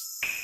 you